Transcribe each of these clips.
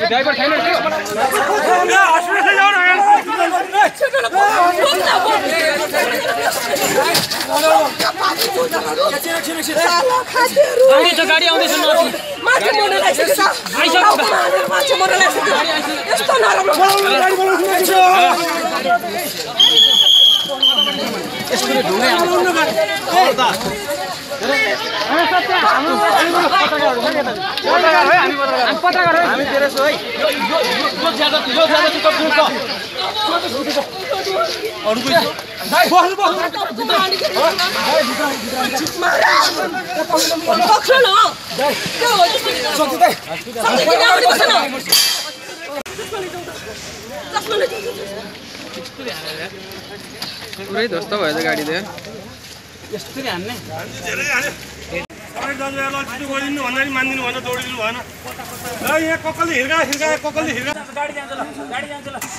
driver छैन गाडी छ गाडी आउँदैछ नजिक मान्छे मर्न लागिसक्यो त गाउँको मान्छे यस्तो नराम्रो हामी तेह्र सौ है यो ज्यादा यो ज्यादा चाहिँ कति छ अरू कोही पक्ष न के हो सक्दिनँ अगाडि बस न चस्मा पुरै ध्वस्त भयो त गाडी त सबै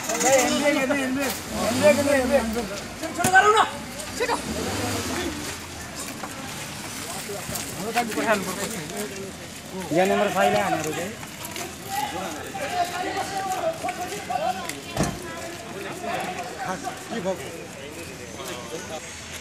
दाजुभाइलाई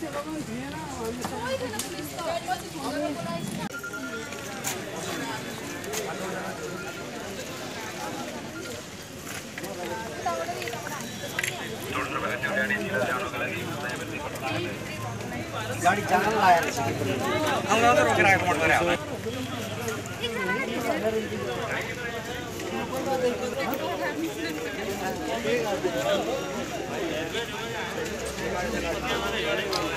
गरिदिनु भन्दाखेरि मानिदिनु भएन दौडिदिनु भएन ल यहाँ कक्कलले हिर्का हिर्का कक्कलले हिर्का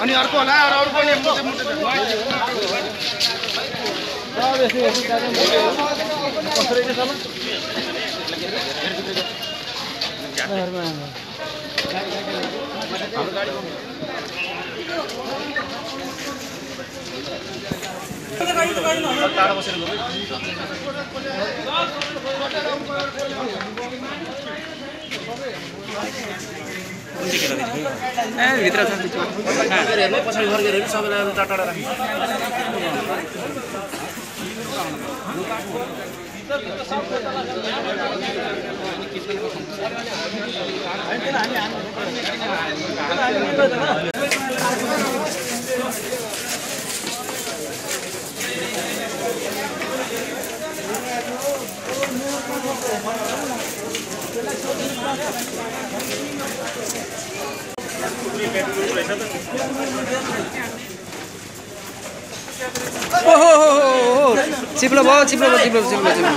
अनि अर्को होला अरू अरू मुटे ए भित्र छ पछाडि फर्केर हेर्नु सबैलाई टाढा टाढा राख्नु ओहो चिप्लो भयो चिप्लो भयो चिप्लो चिप्लो चिप्लो